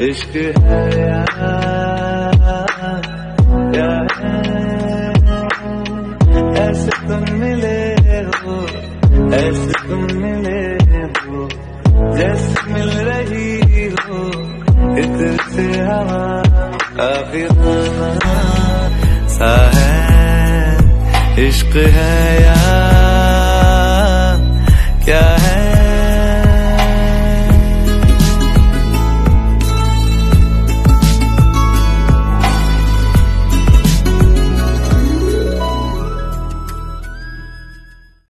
इश्क है या, या है? ऐसे तुम मिले हो ऐसे तुम मिले हो जैसे मिल रही हो इधर से हवा आखिर सा है। इश्क है या